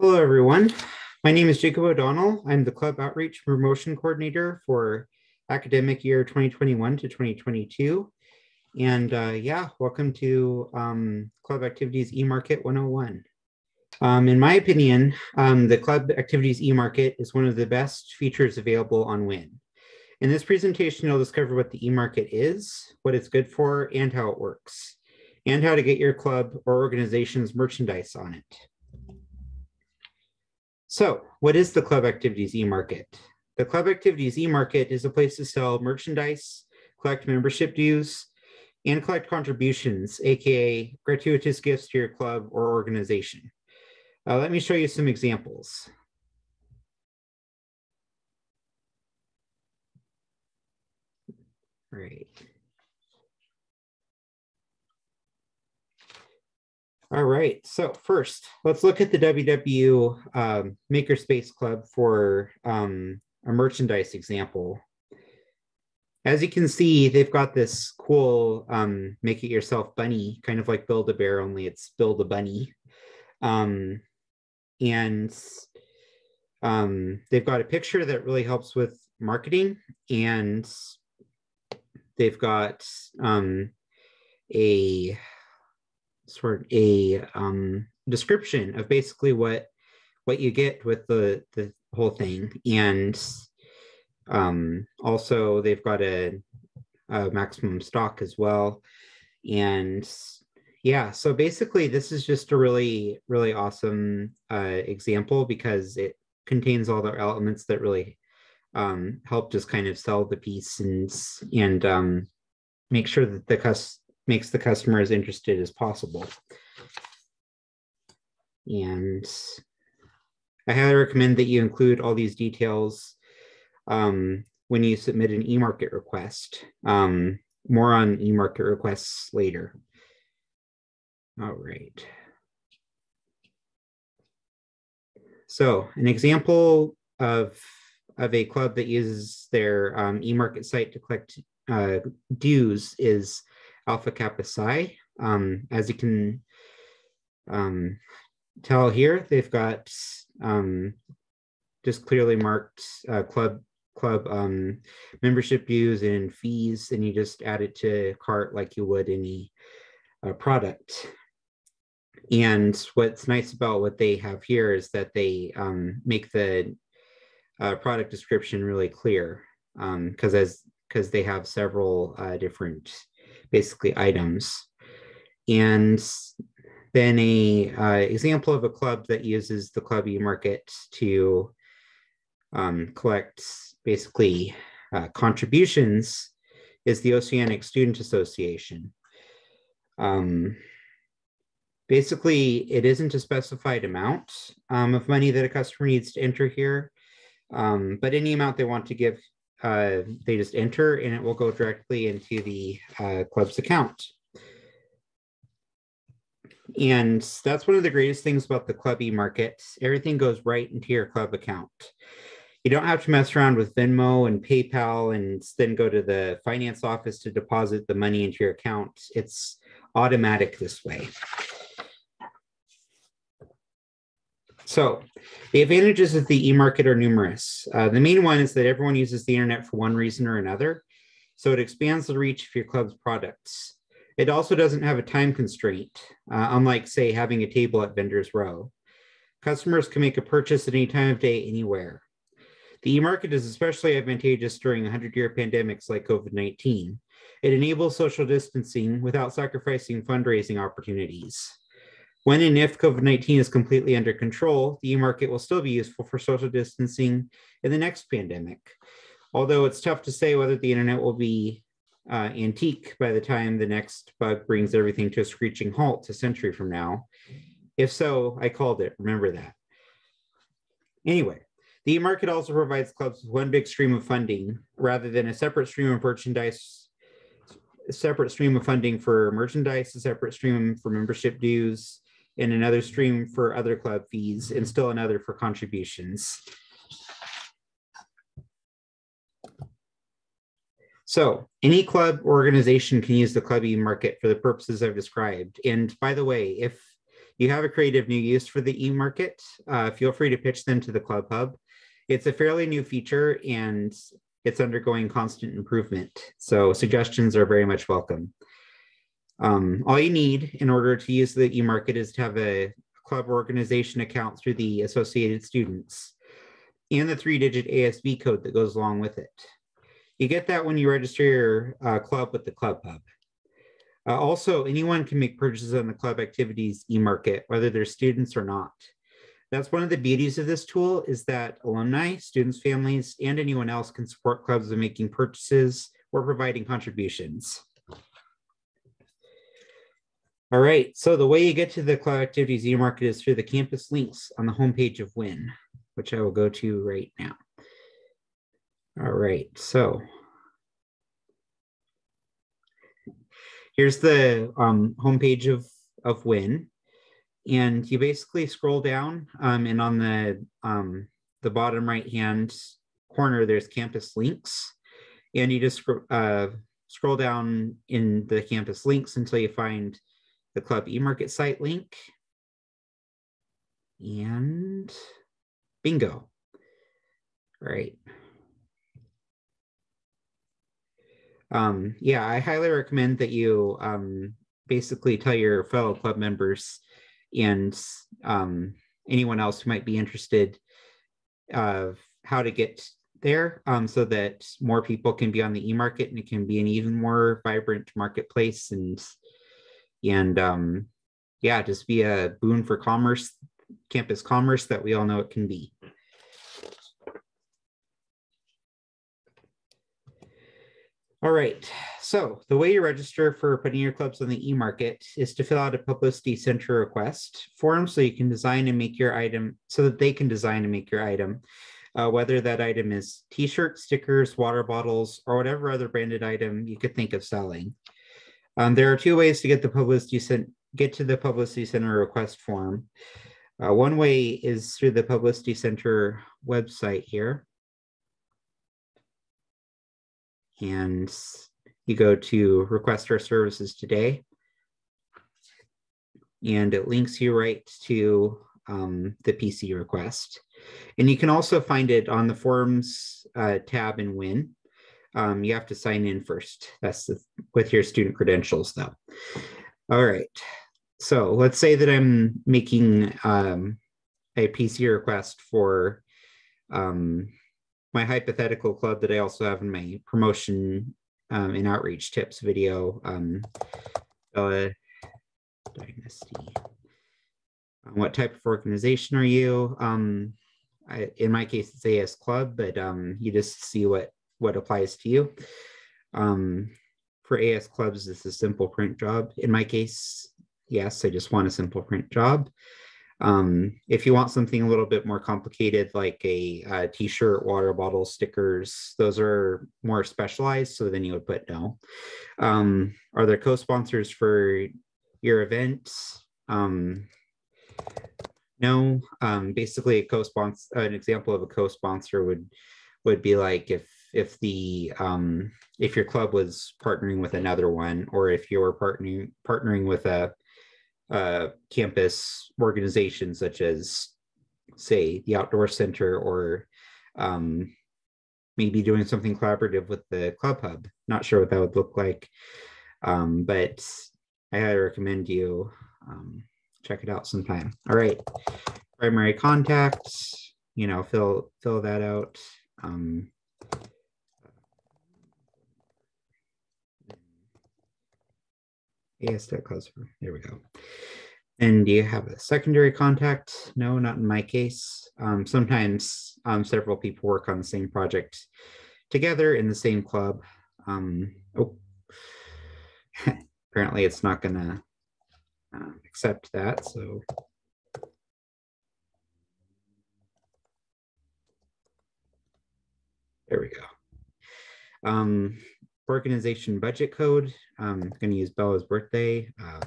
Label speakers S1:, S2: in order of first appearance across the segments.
S1: Hello, everyone. My name is Jacob O'Donnell. I'm the Club Outreach Promotion Coordinator for academic year 2021 to 2022. And uh, yeah, welcome to um, Club Activities eMarket 101. Um, in my opinion, um, the Club Activities eMarket is one of the best features available on Win. In this presentation, you'll discover what the eMarket is, what it's good for, and how it works, and how to get your club or organization's merchandise on it. So what is the Club Activities eMarket? The Club Activities eMarket is a place to sell merchandise, collect membership dues, and collect contributions, AKA gratuitous gifts to your club or organization. Uh, let me show you some examples. Right. All right, so first, let's look at the WW um, Makerspace Club for um, a merchandise example. As you can see, they've got this cool um, make it yourself bunny, kind of like Build a Bear, only it's Build a Bunny. Um, and um, they've got a picture that really helps with marketing, and they've got um, a sort of a um, description of basically what what you get with the the whole thing, and um, also they've got a, a maximum stock as well, and yeah, so basically this is just a really really awesome uh, example because it contains all the elements that really um, help just kind of sell the piece and and um, make sure that the makes the customer as interested as possible. And I highly recommend that you include all these details um, when you submit an eMarket request. Um, more on eMarket requests later. All right. So an example of, of a club that uses their um, eMarket site to collect uh, dues is Alpha Kappa Psi. Um, as you can um, tell here, they've got um, just clearly marked uh, club club um, membership dues and fees, and you just add it to cart like you would any uh, product. And what's nice about what they have here is that they um, make the uh, product description really clear because um, as because they have several uh, different basically items. And then a uh, example of a club that uses the club e-market to um, collect basically uh, contributions is the Oceanic Student Association. Um, basically, it isn't a specified amount um, of money that a customer needs to enter here, um, but any amount they want to give uh, they just enter and it will go directly into the uh, club's account. And that's one of the greatest things about the club e-market. Everything goes right into your club account. You don't have to mess around with Venmo and PayPal and then go to the finance office to deposit the money into your account. It's automatic this way. So the advantages of the e-market are numerous. Uh, the main one is that everyone uses the internet for one reason or another. So it expands the reach of your club's products. It also doesn't have a time constraint, uh, unlike say having a table at Vendors Row. Customers can make a purchase at any time of day, anywhere. The e-market is especially advantageous during 100-year pandemics like COVID-19. It enables social distancing without sacrificing fundraising opportunities. When and if COVID 19 is completely under control, the e market will still be useful for social distancing in the next pandemic. Although it's tough to say whether the internet will be uh, antique by the time the next bug brings everything to a screeching halt a century from now. If so, I called it. Remember that. Anyway, the e-market also provides clubs with one big stream of funding rather than a separate stream of merchandise, a separate stream of funding for merchandise, a separate stream for membership dues, and another stream for other club fees, and still another for contributions. So any club organization can use the club e-market for the purposes I've described. And by the way, if you have a creative new use for the e-market, uh, feel free to pitch them to the Club Hub. It's a fairly new feature and it's undergoing constant improvement. So suggestions are very much welcome. Um, all you need in order to use the e-market is to have a club organization account through the associated students and the three-digit ASB code that goes along with it. You get that when you register your uh, club with the Club Hub. Uh, also, anyone can make purchases on the club activities e-market, whether they're students or not. That's one of the beauties of this tool is that alumni, students, families, and anyone else can support clubs in making purchases or providing contributions. All right, so the way you get to the Club activities e-market is through the campus links on the homepage of WIN, which I will go to right now. All right, so here's the um, homepage of, of WIN. And you basically scroll down um, and on the, um, the bottom right hand corner, there's campus links. And you just uh, scroll down in the campus links until you find the club eMarket site link. And bingo. Right. Um, yeah, I highly recommend that you um, basically tell your fellow club members and um, anyone else who might be interested of how to get there um, so that more people can be on the e-market and it can be an even more vibrant marketplace and and um, yeah, just be a boon for commerce, campus commerce that we all know it can be. All right, so the way you register for putting your clubs on the e-market is to fill out a publicity center request form so you can design and make your item, so that they can design and make your item, uh, whether that item is t-shirts, stickers, water bottles, or whatever other branded item you could think of selling. Um, there are two ways to get the publicity get to the publicity center request form. Uh, one way is through the publicity center website here. And you go to request our services today. And it links you right to um, the PC request. And you can also find it on the forms uh, tab in WIN um, you have to sign in first. That's the, with your student credentials though. All right. So let's say that I'm making um, a PC request for um, my hypothetical club that I also have in my promotion um, and outreach tips video, um, uh, Dynasty. Um, what type of organization are you? Um, I, in my case, it's AS Club, but um, you just see what what applies to you. Um, for AS clubs, this is a simple print job. In my case, yes, I just want a simple print job. Um, if you want something a little bit more complicated, like a a t-shirt, water bottle, stickers, those are more specialized. So then you would put no. Um, are there co-sponsors for your event? Um, no. Um, basically, a co-sponsor. An example of a co-sponsor would would be like if if the um, if your club was partnering with another one, or if you're partnering partnering with a, a campus organization such as, say, the outdoor center, or um, maybe doing something collaborative with the club hub. Not sure what that would look like, um, but I highly recommend you um, check it out sometime. All right, primary contacts. You know, fill fill that out. Um, AS customer. There we go. And do you have a secondary contact? No, not in my case. Um, sometimes um, several people work on the same project together in the same club. Um, oh, apparently it's not going to uh, accept that. So there we go. Um, organization budget code. I'm going to use Bella's birthday, uh,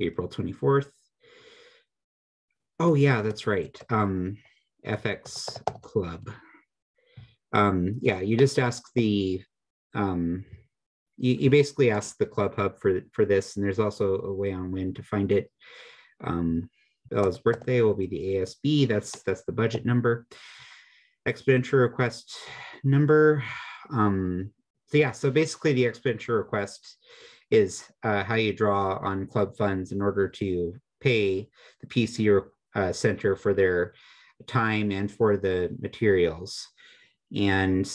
S1: April 24th. Oh, yeah, that's right. Um, FX Club. Um, yeah, you just ask the, um, you, you basically ask the Club Hub for, for this, and there's also a way on WIN to find it. Um, Bella's birthday will be the ASB. That's that's the budget number. Expenditure request number. Um, so yeah, so basically the expenditure request is uh, how you draw on club funds in order to pay the PC uh, center for their time and for the materials. And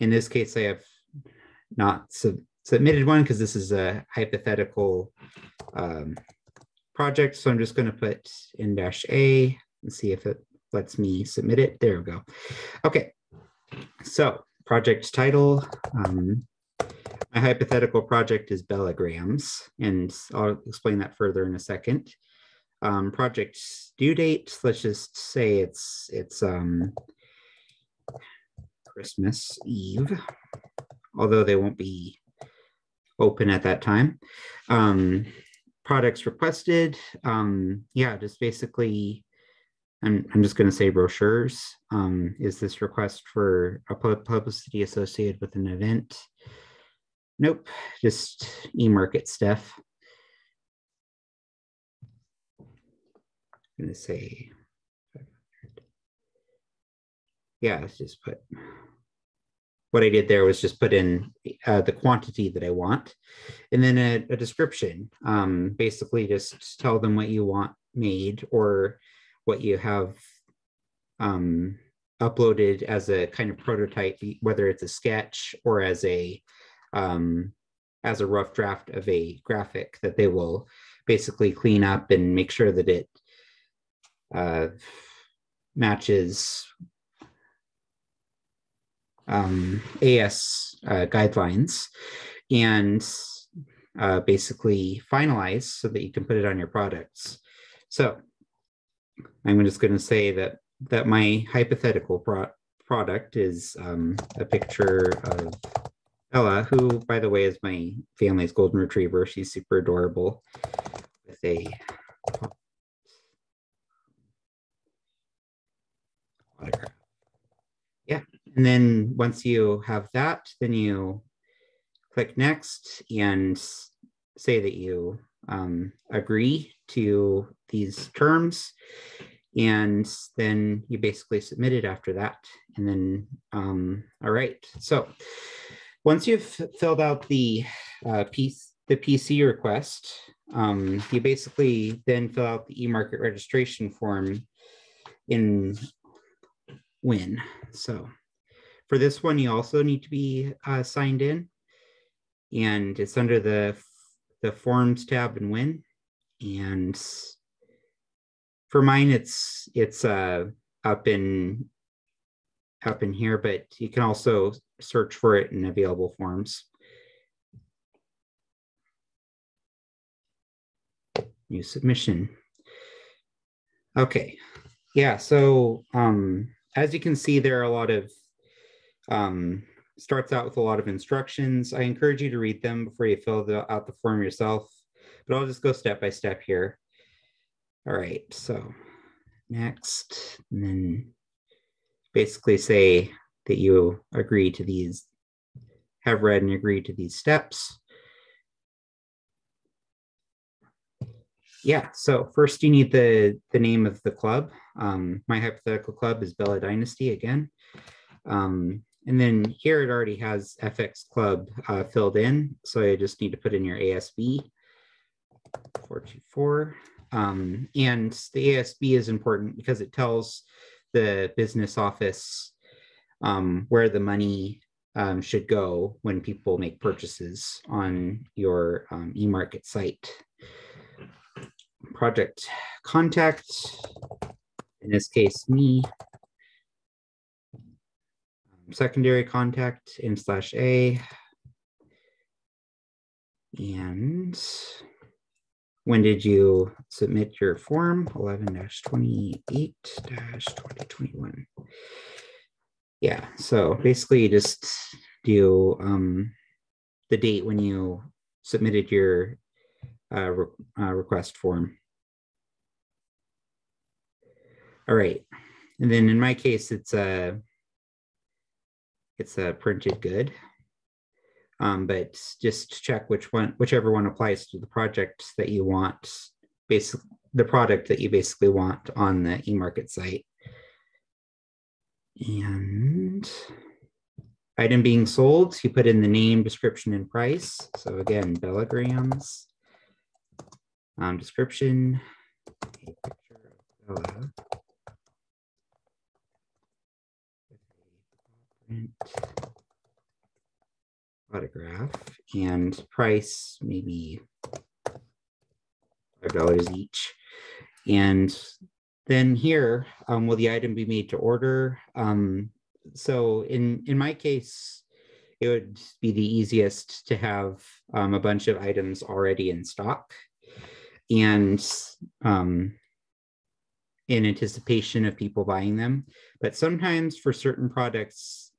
S1: in this case, I have not sub submitted one because this is a hypothetical um, project. So I'm just going to put in dash A and see if it lets me submit it. There we go. Okay. So project title. Um, my hypothetical project is Bellagrams, and I'll explain that further in a second. Um, project due date, let's just say it's it's um, Christmas Eve, although they won't be open at that time. Um, products requested, um, yeah, just basically, I'm, I'm just going to say brochures. Um, is this request for a publicity associated with an event? Nope, just e-market stuff. I'm going to say, yeah, let's just put what I did there was just put in uh, the quantity that I want and then a, a description. Um, basically, just tell them what you want made or what you have um, uploaded as a kind of prototype, whether it's a sketch or as a um, as a rough draft of a graphic that they will basically clean up and make sure that it uh, matches um, AS uh, guidelines and uh, basically finalize so that you can put it on your products. So I'm just going to say that that my hypothetical pro product is um, a picture of Bella, who, by the way, is my family's golden retriever. She's super adorable with a yeah and then once you have that, then you click next and say that you um, agree to these terms. And then you basically submit it after that. And then, um, all right. So once you've filled out the uh, piece, the PC request, um, you basically then fill out the e-market registration form in Win. So for this one, you also need to be uh, signed in and it's under the, the forms tab in Win. And for mine, it's, it's uh, up in, up in here, but you can also search for it in available forms. New submission. Okay, yeah, so um, as you can see, there are a lot of um, starts out with a lot of instructions. I encourage you to read them before you fill the, out the form yourself, but I'll just go step by step here. All right, so next, and then basically say that you agree to these, have read and agree to these steps. Yeah, so first you need the, the name of the club. Um, my hypothetical club is Bella Dynasty again. Um, and then here it already has FX Club uh, filled in. So I just need to put in your ASB 424. Um, and the ASB is important because it tells the business office um, where the money um, should go when people make purchases on your um, e-market site. Project contact, in this case, me, secondary contact in slash A. And when did you submit your form? 11-28-2021. Yeah, so basically you just do um, the date when you submitted your uh, re uh, request form. All right, and then in my case, it's a it's a printed good. Um, but just check which one, whichever one applies to the project that you want. Basically, the product that you basically want on the eMarket site. And item being sold, you put in the name, description, and price. So again, Bellagrams, um, description, picture of Bella. Autograph and price maybe five dollars each. And then here, um, will the item be made to order? Um, so in in my case, it would be the easiest to have um, a bunch of items already in stock, and um, in anticipation of people buying them. But sometimes for certain products,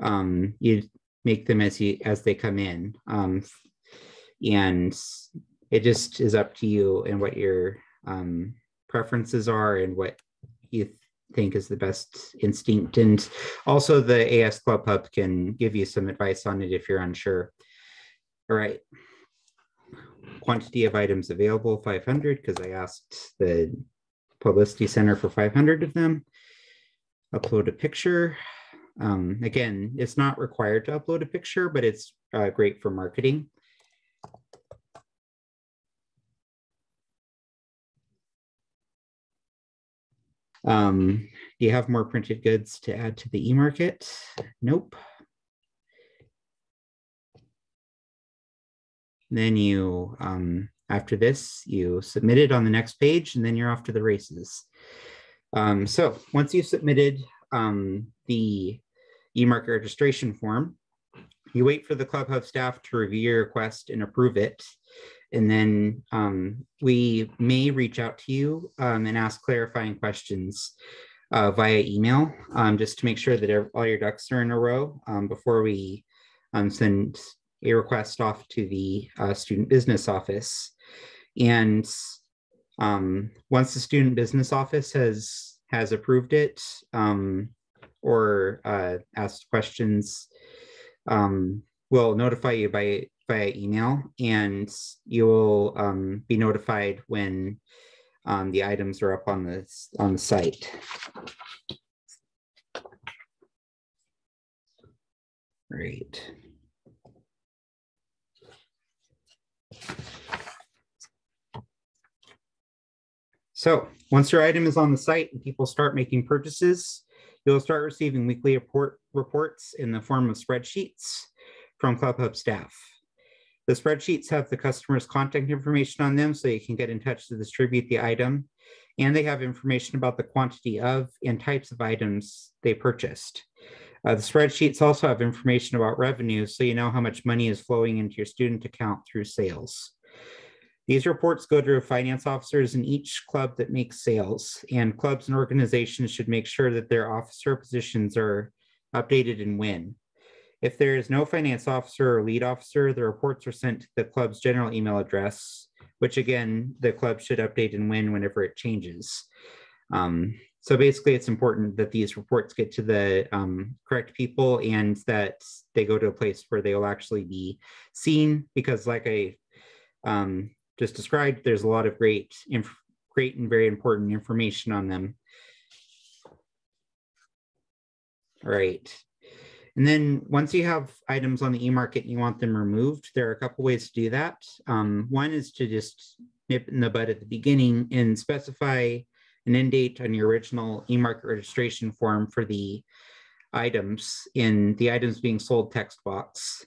S1: um, you make them as you as they come in, um, and it just is up to you and what your um, preferences are and what you think is the best instinct. And also the AS Club Hub can give you some advice on it if you're unsure. All right. Quantity of items available, 500, because I asked the Publicity Center for 500 of them. Upload a picture. Um, again, it's not required to upload a picture, but it's uh, great for marketing. Um, do you have more printed goods to add to the e-market? Nope. Then you, um, after this, you submit it on the next page and then you're off to the races. Um, so once you've submitted um, the e-market registration form, you wait for the Club Hub staff to review your request and approve it. And then um, we may reach out to you um, and ask clarifying questions uh, via email, um, just to make sure that all your ducks are in a row um, before we um, send a request off to the uh, student business office. And um, once the student business office has has approved it or uh, asked questions, we'll notify you by via email and you will um, be notified when um, the items are up on the, on the site. Great. So once your item is on the site and people start making purchases, you'll start receiving weekly report reports in the form of spreadsheets from ClubHub staff. The spreadsheets have the customer's contact information on them so you can get in touch to distribute the item. And they have information about the quantity of and types of items they purchased. Uh, the spreadsheets also have information about revenue so you know how much money is flowing into your student account through sales. These reports go to finance officers in each club that makes sales, and clubs and organizations should make sure that their officer positions are updated and when. If there is no finance officer or lead officer, the reports are sent to the club's general email address, which again, the club should update and when whenever it changes. Um, so basically, it's important that these reports get to the um, correct people and that they go to a place where they will actually be seen. Because, like I um, just described, there's a lot of great, great and very important information on them. All right. And then once you have items on the e-market and you want them removed, there are a couple ways to do that. Um, one is to just nip in the bud at the beginning and specify an end date on your original e-market registration form for the items in the items being sold text box.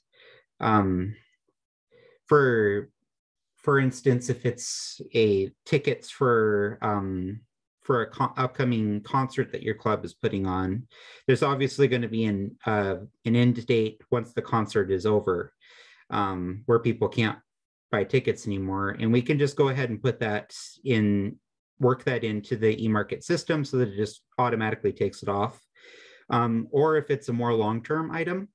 S1: Um, for for instance, if it's a tickets for um, for a con- upcoming concert that your club is putting on, there's obviously going to be an uh, an end date once the concert is over, um, where people can't buy tickets anymore, and we can just go ahead and put that in, work that into the e-market system so that it just automatically takes it off. Um, or if it's a more long-term item,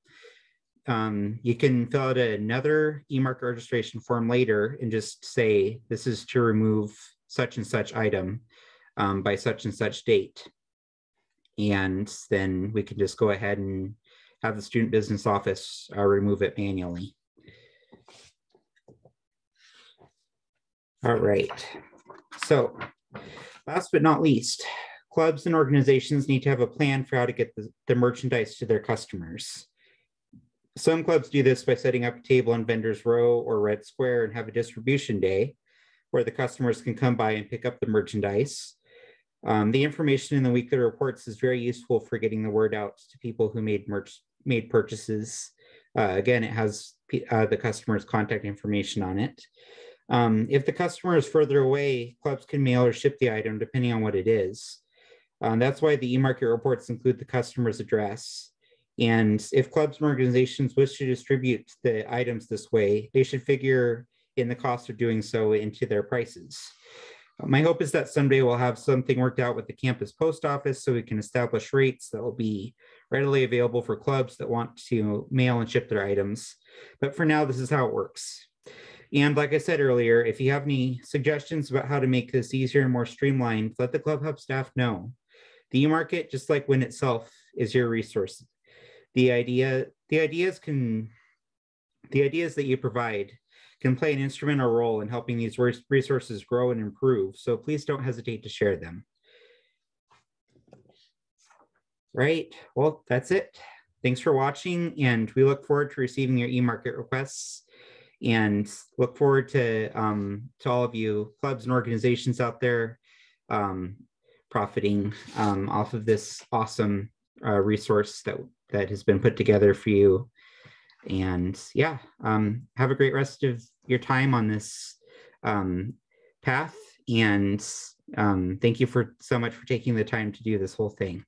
S1: um, you can fill out another e-market registration form later and just say this is to remove such and such item um, by such and such date. And then we can just go ahead and have the student business office uh, remove it manually. All right. So Last but not least, clubs and organizations need to have a plan for how to get the, the merchandise to their customers. Some clubs do this by setting up a table on Vendors Row or Red Square and have a distribution day where the customers can come by and pick up the merchandise. Um, the information in the weekly reports is very useful for getting the word out to people who made merch made purchases. Uh, again, it has uh, the customer's contact information on it. Um, if the customer is further away, clubs can mail or ship the item depending on what it is. Um, that's why the e-market reports include the customer's address. And if clubs and organizations wish to distribute the items this way, they should figure in the cost of doing so into their prices. Uh, my hope is that someday we'll have something worked out with the campus post office so we can establish rates that will be readily available for clubs that want to mail and ship their items. But for now, this is how it works. And like I said earlier, if you have any suggestions about how to make this easier and more streamlined, let the Club Hub staff know. The e-market, just like Win itself, is your resource. The idea, the ideas can, the ideas that you provide can play an instrumental role in helping these resources grow and improve. So please don't hesitate to share them. Right, well, that's it. Thanks for watching and we look forward to receiving your e-market requests and look forward to um, to all of you clubs and organizations out there um, profiting um, off of this awesome uh, resource that that has been put together for you. And yeah, um, have a great rest of your time on this um, path. And um, thank you for so much for taking the time to do this whole thing.